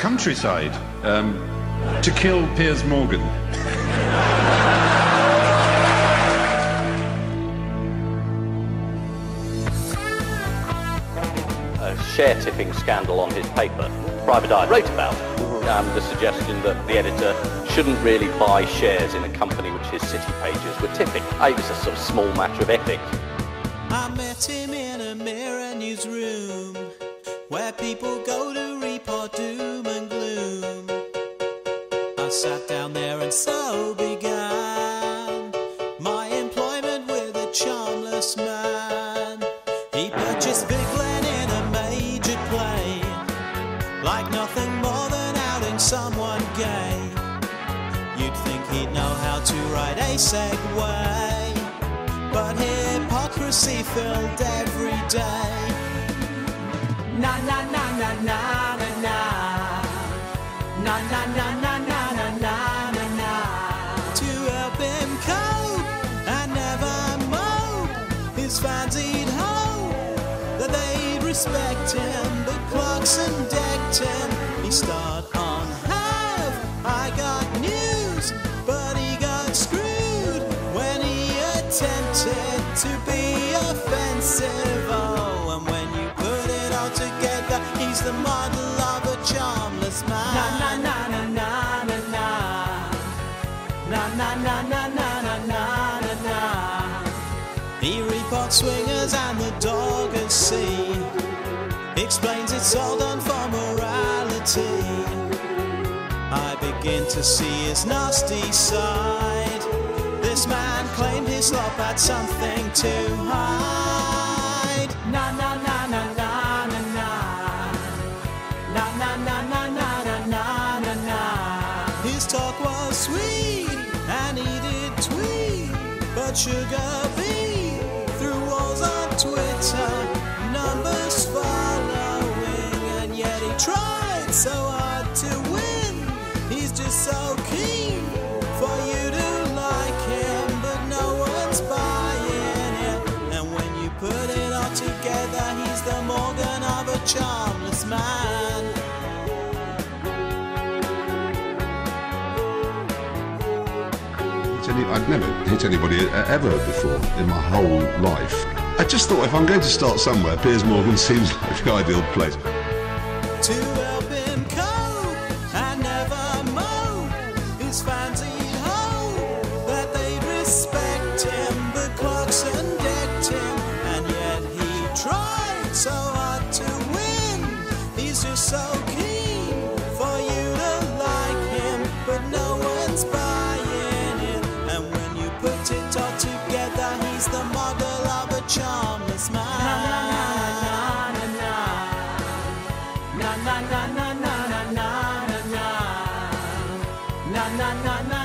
countryside um, to kill Piers Morgan. a share tipping scandal on his paper. Private Eye wrote about um, the suggestion that the editor shouldn't really buy shares in a company which his city pages were tipping. It was a sort of small matter of ethics. I met him in a mirror newsroom where people go to report doom and gloom. I sat down there and so began my employment with a charmless man. He purchased Big Glen in a major play, like nothing more than outing someone gay. You'd think he'd know how to ride a Segway, but hypocrisy filled every day. Na na na na na na na na na na na na na na na na to help him cope and never mope. His fans he'd hope that they'd respect him, but Clarkson decked him. He starred on Have I Got News, but he got screwed when he attempted to be offensive the model of a charmless man. Na na na na na na na. Na na na na na na na na. He reports swingers and the dog at sea. Explains it's all done for morality. I begin to see his nasty side. This man claimed his love had something to hide. Na na. Na na na na na na na na. His talk was sweet and he did tweet, but sugar bee through walls on Twitter, numbers following, and yet he tried so hard to win. He's just so keen for you to like him, but no one's buying him. And when you put it all together, he's the Morgan of a charmless any, I'd never hit anybody e- ever before in my whole life. I just thought if I'm going to start somewhere, Piers Morgan seems like the ideal place. to it all together, he's the model of a charmless man. Na na na na na na na na na na na na na na na na na na